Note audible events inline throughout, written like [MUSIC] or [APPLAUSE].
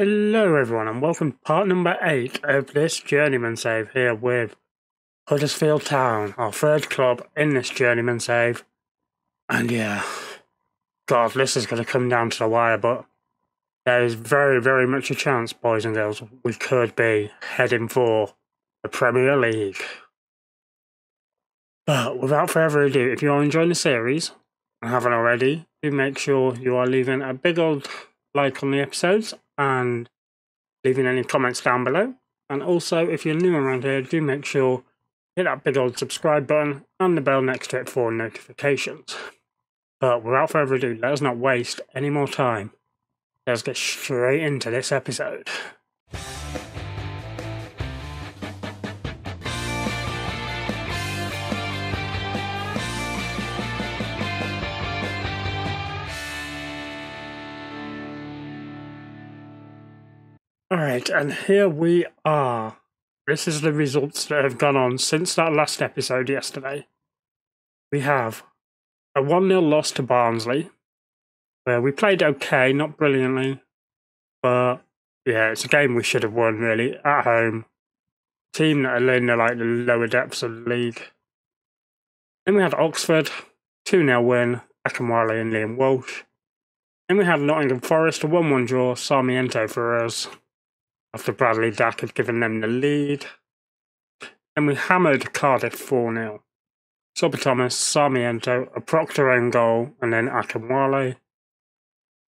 Hello everyone and welcome to part number 8 of this Journeyman save here with Huddersfield Town, our third club in this Journeyman save. And yeah, God, this is going to come down to the wire, but there is very, very much a chance, boys and girls, we could be heading for the Premier League. But without further ado, if you are enjoying the series and haven't already, do make sure you are leaving a big old like on the episodes and leaving any comments down below. And also, if you're new around here, do make sure hit that big old subscribe button and the bell next to it for notifications. But without further ado, let us not waste any more time. Let's get straight into this episode. Alright, and here we are. This is the results that have gone on since that last episode yesterday. We have a 1 0 loss to Barnsley, where we played okay, not brilliantly, but yeah, it's a game we should have won really at home. Team that are in the like the lower depths of the league. Then we had Oxford, 2 0 win, Akinwale and Liam Walsh. Then we had Nottingham Forest, a 1 1 draw, Sarmiento for us after Bradley Dack had given them the lead. Then we hammered Cardiff 4 0. Sorba Thomas, Sarmiento, a Proctor own goal, and then Akinwale.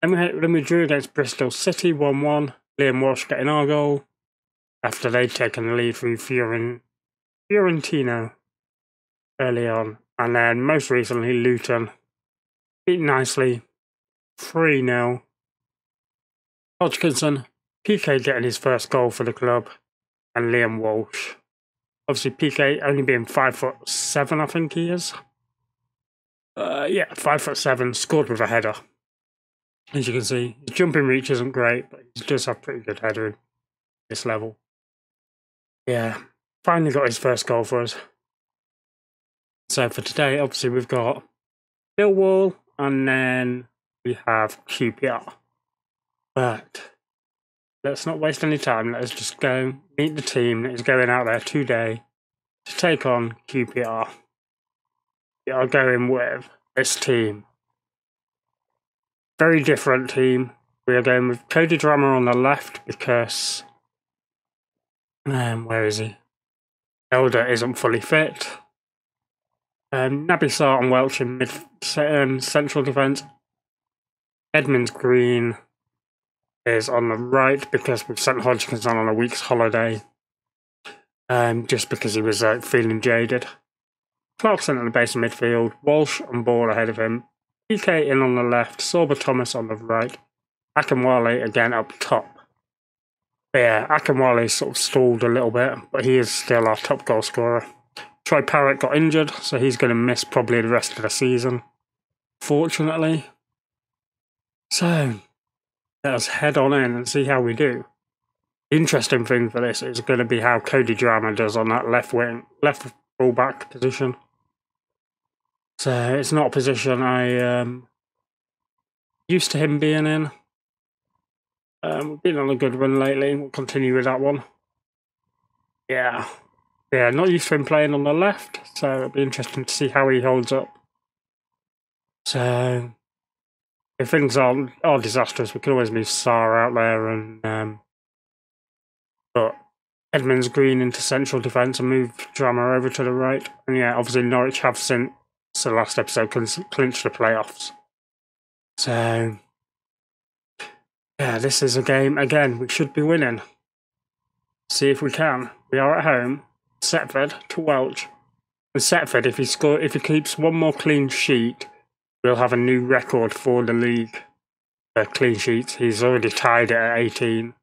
Then we, then we drew against Bristol City 1 1, Liam Walsh getting our goal after they'd taken the lead from Fiorin, Fiorentino early on. And then most recently, Luton beat nicely 3 0. Hodgkinson PK getting his first goal for the club, and Liam Walsh. Obviously, PK only being five foot seven, I think he is. Uh, yeah, five foot seven, scored with a header. As you can see, his jumping reach isn't great, but he does have pretty good header this level. Yeah, finally got his first goal for us. So for today, obviously we've got Millwall and then we have QPR. But let's not waste any time. Let's just go meet the team that is going out there today to take on QPR. We are going with this team. Very different team. We are going with Cody Drameh on the left because. Um, where is he? Elder isn't fully fit. Um, Naby Sarr and Welch in mid um, central defence. Edmonds Green is on the right because we've sent Hodgkinson on a week's holiday. Um, just because he was uh, feeling jaded. Clarkson at the base of midfield, Walsh and Ball ahead of him, PK in on the left, Sorba Thomas on the right, Akinwale again up top. But yeah, Akinwale sort of stalled a little bit, but he is still our top goal scorer. Troy Parrott got injured, so he's going to miss probably the rest of the season, fortunately. So, let us head on in and see how we do. The interesting thing for this is going to be how Cody Drameh does on that left wing, left fullback position. So it's not a position I um, used to him being in. Um, we've been on a good run lately. We'll continue with that one. Yeah, yeah, not used to him playing on the left, so it'll be interesting to see how he holds up. So if things are are disastrous, we can always move Sarr out there and um, put Edmonds Green into central defence and move Drameh over to the right. And yeah, obviously Norwich have since the last episode clinched the playoffs. So yeah, this is a game again we should be winning. See if we can. We are at home. Setford to Welch. And Setford, if he score, if he keeps one more clean sheet, we'll have a new record for the league for clean sheets. He's already tied it at 18.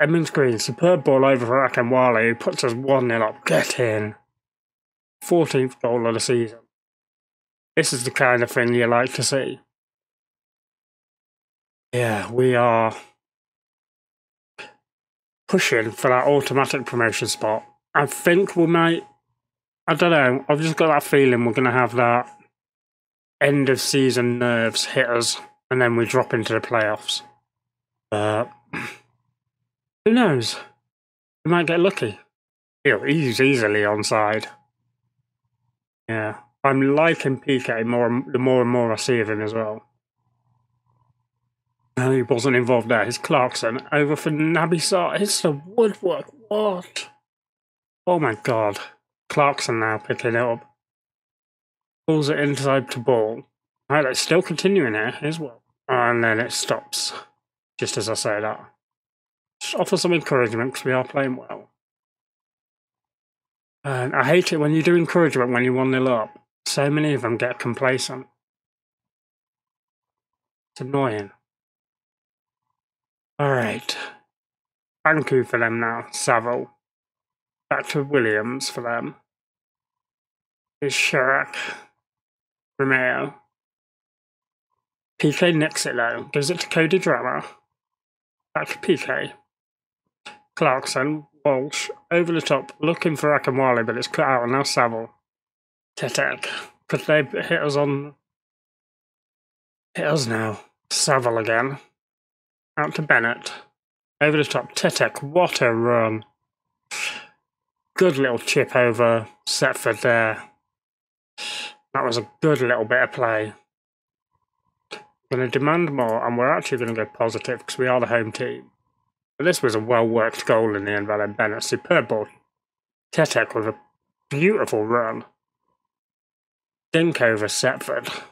Edmonds Green, superb ball over for Akinwale, who puts us 1 0 up. Get in. 14th goal of the season. This is the kind of thing you like to see. Yeah, we are pushing for that automatic promotion spot. I think we might. I don't know. I've just got that feeling we're going to have that end of season nerves hit us, and then we drop into the playoffs. But Who knows? We might get lucky. he's easily onside. Yeah. I'm liking PK more the more and more I see of him as well. No, he wasn't involved there. It's Clarkson over for Naby Sarr. It's the woodwork. What? Oh my god. Clarkson now picking it up. Pulls it inside to ball. Alright, it's still continuing here as well. And then it stops. Just as I say that. Just offer some encouragement because we are playing well. And I hate it when you do encouragement when you're 1 0 up. So many of them get complacent. It's annoying. Alright. Thank you for them now, Saville. Back to Williams for them. Is Shirak. Romeo. PK nicks it though, gives it to Cody Drameh. Back to PK. Clarkson, Walsh, over the top, looking for Akinwale, but it's cut out, and now Saville. Tetek. Could they hit us on. Hit us now. Saville again. Out to Bennett. Over the top. Tetek, what a run. Good little chip over Setford there. That was a good little bit of play. Going to demand more, and we're actually going to go positive because we are the home team. But this was a well worked goal in the end by Bennett. Superb ball. Tetek with a beautiful run. Dink over Setford.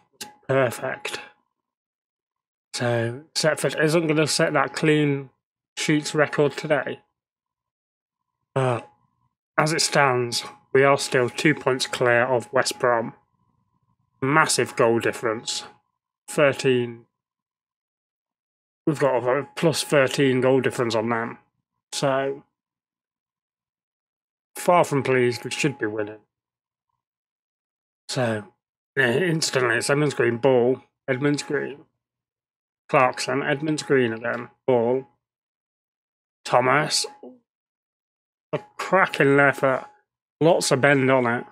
Perfect. So Setford isn't going to set that clean sheets record today. But as it stands, we are still two points clear of West Brom. Massive goal difference. 13. We've got a plus 13 goal difference on them. So, far from pleased, we should be winning. So, yeah, instantly it's Edmonds Green, ball, Edmonds Green. Clarkson, Edmonds Green again, ball. Thomas. A cracking effort. Lots of bend on it.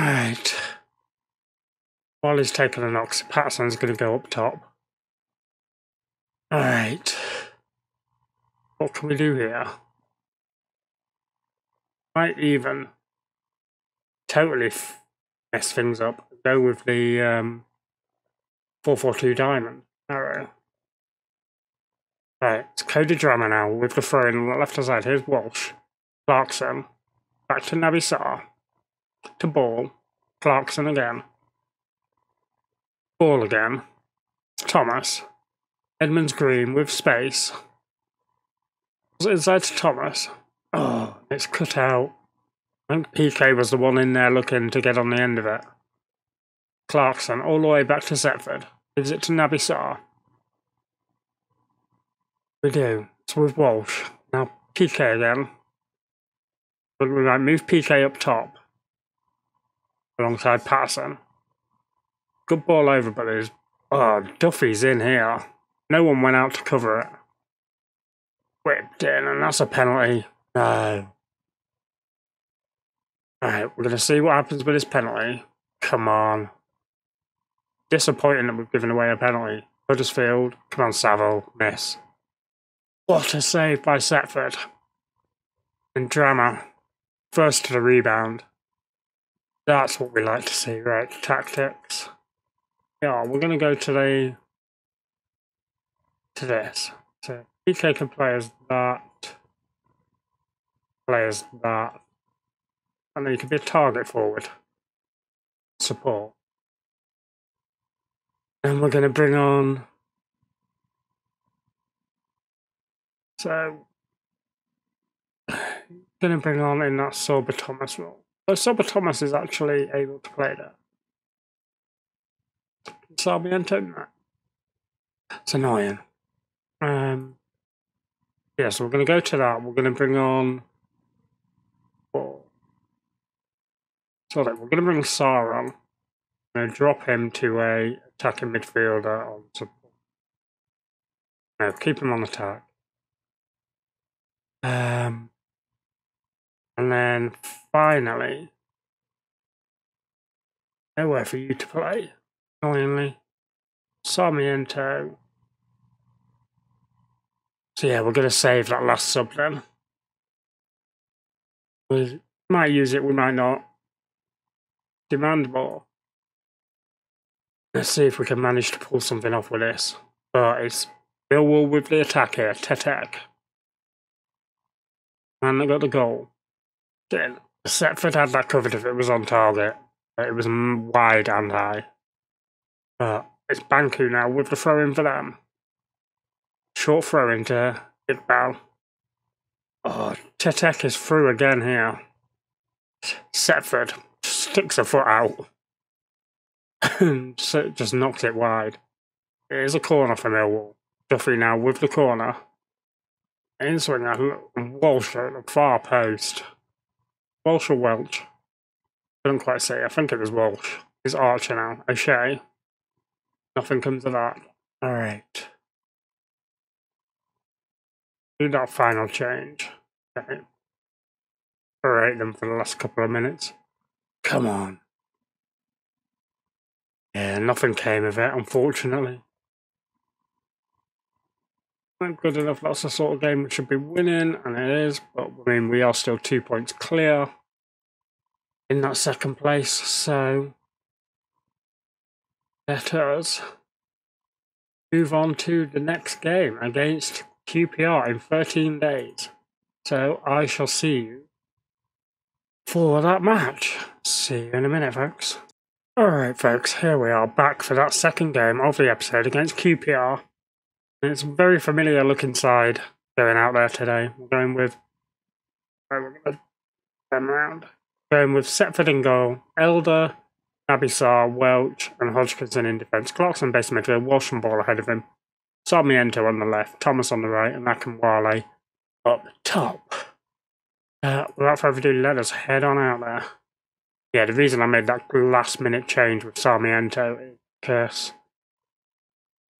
Right. While he's taking a knock, Patterson's going to go up top. Alright. What can we do here? Might even totally mess things up. Go with the um, 442 diamond arrow. Right, it's Cody Drameh now with the throw on the left hand side. Here's Walsh. Clarkson. Back to Naby Sarr. To Ball. Clarkson again. Ball again. Thomas. Edmonds Green with space. Inside to Thomas. Oh, it's cut out. I think PK was the one in there looking to get on the end of it. Clarkson, all the way back to Setford. Gives it to Naby Sarr. We do. It's with Walsh. Now PK again. But we might move PK up top. Alongside Patterson. Good ball over, but there's... Oh, Duffy's in here. No one went out to cover it. Whipped in, and that's a penalty. No. Alright, we're to see what happens with this penalty. Come on. Disappointing that we've given away a penalty. Huddersfield, come on, Saville, miss. What a save by Setford. And Drameh. first to the rebound. That's what we like to see, right? Tactics. Yeah, we're going to go to the to this. So PK can play as that, play as that, and then you can be a target forward. Support. And we're going to bring on. So, [SIGHS] going to bring on in that Sorba Thomas role. But Sorba Thomas is actually able to play there. Sarmiento, no. It's annoying. Um, yeah, so we're going to go to that. We're going to bring on. Oh, sorry, we're going to bring Sarr on. I'm going to drop him to a attacking midfielder on support. No, keep him on attack. Um, and then finally, nowhere for you to play. Annoyingly, Sarmiento So yeah, we're going to save that last sub then. We might use it, we might not. Demand more. Let's see if we can manage to pull something off with this. But it's Millwall with the attack here, Tetek. And they got the goal. Setford had that covered if it was on target. It was wide and high. But it's Banku now with the throw in for them. Short throw into Iqbal. Oh, Tetek is through again here. Setford sticks a foot out. [LAUGHS] and just knocks it wide. It is a corner for Millwall. Duffy now with the corner. In swinger, Walsh at the far post. Walsh or Welch? I don't quite say. I think it was Walsh. He's Archer now. O'Shea. Nothing comes of that. Alright. Do that final change. Okay. Berate them for the last couple of minutes. Come on. Yeah, nothing came of it, unfortunately. Not good enough. That's the sort of game we should be winning, and it is. But I mean, we are still two points clear in that second place. So let us move on to the next game against QPR in 13 days. So I shall see you for that match. See you in a minute, folks. Alright, folks, here we are back for that second game of the episode against QPR. It's a very familiar looking side going out there today. We're going with. We're going to them around. Going with Setford in goal, Elder, Naby Sarr, Welch, and Hodgkinson in defence. Clarkson base midfield, Walsh and Ball ahead of him. Sarmiento on the left, Thomas on the right, and Akinwale up top. Uh, without further ado, let us head on out there. Yeah, the reason I made that last minute change with Sarmiento is because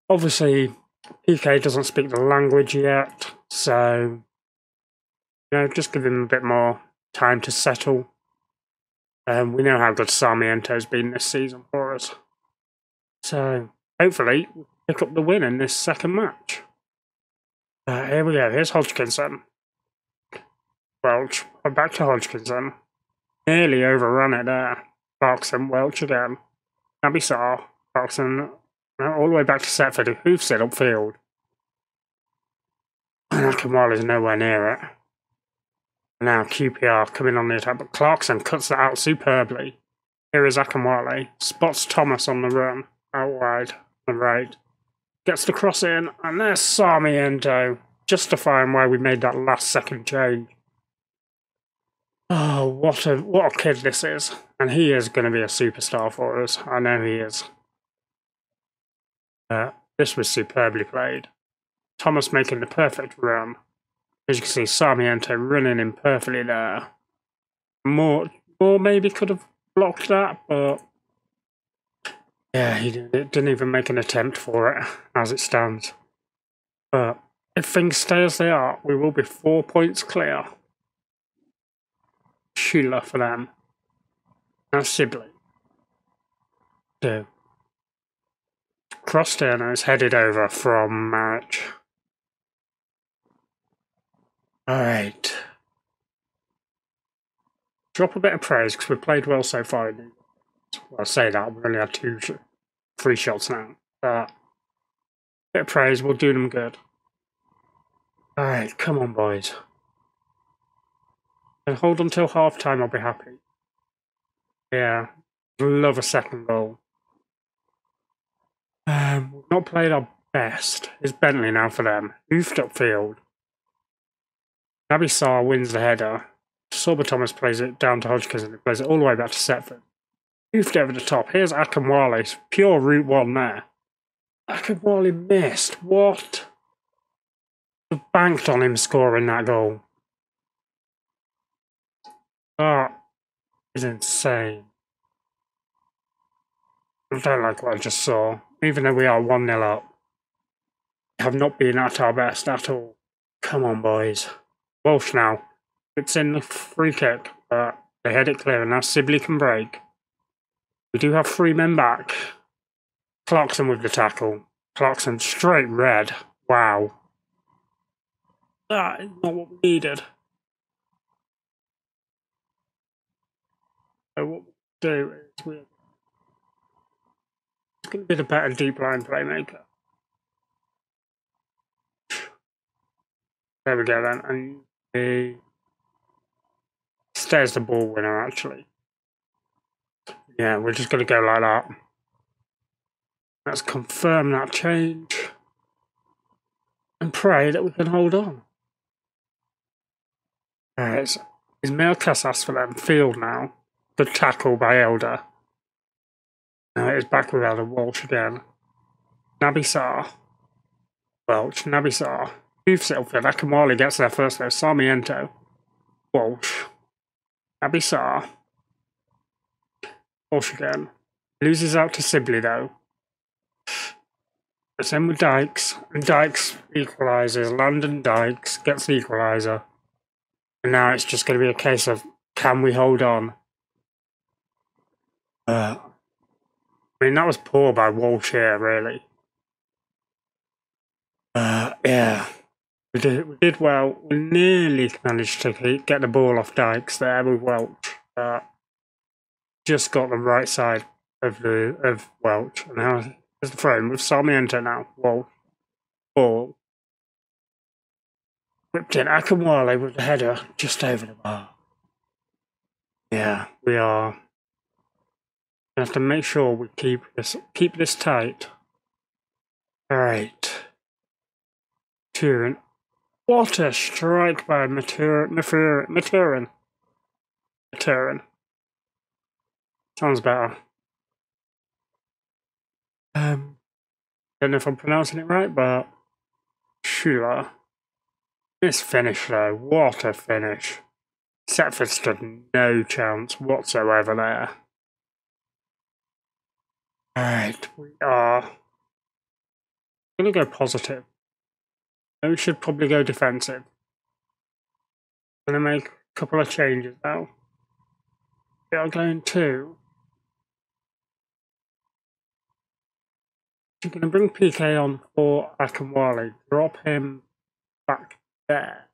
obviously PK doesn't speak the language yet, so you know, just give him a bit more time to settle. Um, we know how good Sarmiento's been this season for us. So hopefully we pick up the win in this second match. Uh, here we go. Here's Hodgkinson. Welch. Back to Hodgkinson. Nearly overrun it there. Clarkson, Welch again. Naby Sarr. Clarkson all the way back to Setford, who hoofs upfield. And Akinwale is nowhere near it. Now QPR coming on the attack, but Clarkson cuts that out superbly. Here is Akinwale, spots Thomas on the run, out wide, on the right. Gets the cross in, and there's Sarmiento, justifying why we made that last second change. Oh, what a what a kid this is. And he is going to be a superstar for us. I know he is. Uh, this was superbly played. Thomas making the perfect run. As you can see, Sarmiento running in perfectly there. More, more maybe could have blocked that, but yeah, he didn't even make an attempt for it as it stands. But if things stay as they are, we will be four points clear. Schüller for them. Now Sibley. Two. Is headed over from March. Alright. Drop a bit of praise because we've played well so far. Well, I say that, we've only had two, three shots now. But a bit of praise will do them good. Alright, come on, boys. And hold until half time, I'll be happy. Yeah, love a second goal. Um, not played our best. It's Bentley now for them. Hoofed upfield. Naby Sarr wins the header. Sorba Thomas plays it down to Hodgkinson he plays it all the way back to Setford. Hoofed over the top. Here's Akinwale. Pure route one there. Akinwale missed. What? We banked on him scoring that goal. That is insane. I don't like what I just saw even though we are 1 0 up, have not been at our best at all. Come on, boys. Walsh now. It's in the free kick, but they head it clear, and now Sibley can break. We do have three men back. Clarkson with the tackle. Clarkson straight red. Wow. that is not what we needed. So what we do is we it's going to be the better deep line playmaker. There we go then, and the there's the ball winner actually. Yeah, we're just going to go like that. Let's confirm that change and pray that we can hold on. Alright, is Melkas asked for them field now? The tackle by Elder. Now it is back with Elder Walsh again. Naby Sarr. Welch, Naby Sarr. Youth Silfield. Akinwale gets there first though. Sarmiento. Walsh. Naby Sarr. Walsh again. Loses out to Sibley though. Same with Dykes. And Dykes equalises. Lyndon Dykes gets the equaliser. And now it's just going to be a case of can we hold on? Uh, I mean, that was poor by Walsh here, really. Uh, yeah. We did, we did well. We nearly managed to get the ball off Dykes there with Welch. Uh, just got the right side of the of Welch. And now there's the frame with Sarmiento now. Walsh. Ball. Whipped in Akinwale with the header just over the bar. Yeah, we are. Have to make sure we keep this keep this tight. Alright. Turin. What a strike by Maturin. Maturin. Maturin. Sounds better. Um, I don't know if I'm pronouncing it right, but Schuler. This finish, though, what a finish. Setford stood no chance whatsoever there. Alright, we are to go positive. We should probably go defensive. Going to make a couple of changes now. We are going to. We're to bring PK on for Akinwale. Drop him back there.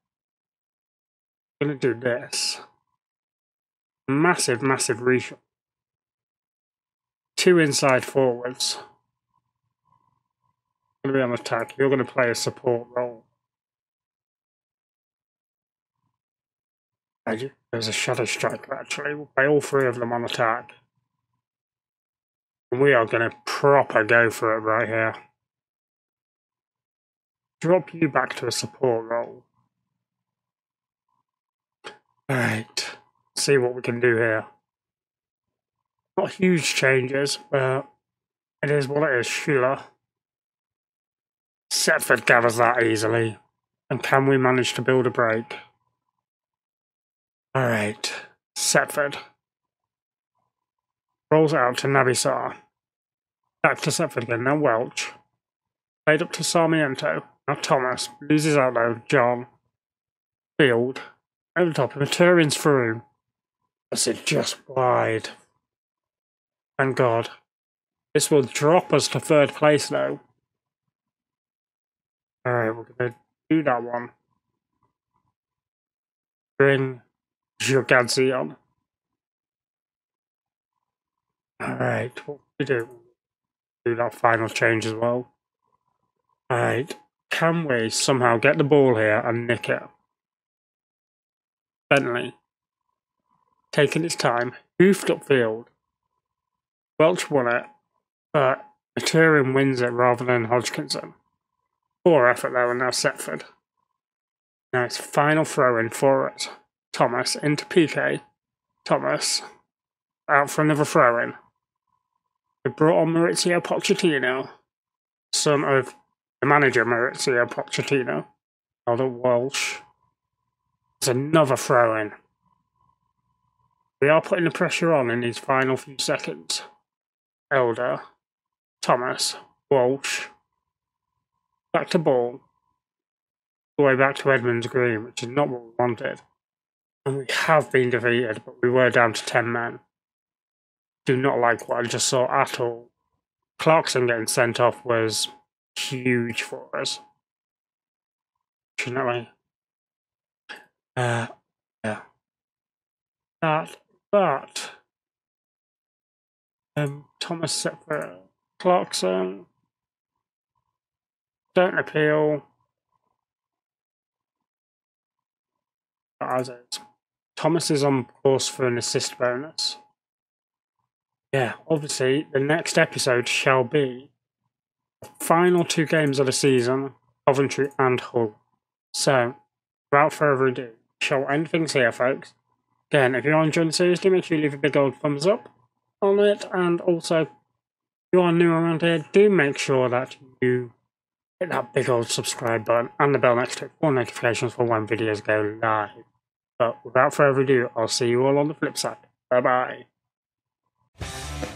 I'm to do this. Massive, massive reshot. Two inside forwards. Going to be on attack. You're going to play a support role. There's a shadow striker actually. We'll play all three of them on attack. And we are going to proper go for it right here. Drop you back to a support role. Alright, see what we can do here. Not huge changes, but it is what it is. Sheila. Setford gathers that easily. And can we manage to build a break? Alright, Setford. Rolls out to Naby Sarr. Back to Setford again, now Welch. Played up to Sarmiento. Now Thomas. Loses out though, John. Field. Over the top, of Maturin's through. That's it, just wide. Thank God. This will drop us to third place now. Alright, we're going to do that one. Bring Giorgadzi on. Alright, what we do? Do that final change as well. Alright, can we somehow get the ball here and nick it? Bentley, taking its time, hoofed upfield. Welch won it, but Maturin wins it rather than Hodgkinson. Poor effort there, and now Setford. Now it's final throw in for it. Thomas into PK. Thomas out for another throw in. They brought on Maurizio Pochettino, son of the manager Mauricio Pochettino, Elder Walsh. It's another throw in. We are putting the pressure on in these final few seconds. Elder, Thomas, Walsh, back to ball, all the way back to Edmonds Green, which is not what we wanted. And we have been defeated, but we were down to 10 men. Do not like what I just saw at all. Clarkson getting sent off was huge for us. Fortunately, Uh, yeah. That, but um, Thomas Separate Clarkson don't appeal. Thomas is on course for an assist bonus. Yeah, obviously, the next episode shall be the final two games of the season Coventry and Hull. So, without further ado, shall end things here, folks. Again, if you're enjoying the series, do make sure you leave a big old thumbs up on it, and also, if you are new around here, do make sure that you hit that big old subscribe button and the bell next to it for notifications for when videos go live. But without further ado, I'll see you all on the flip side. Bye bye.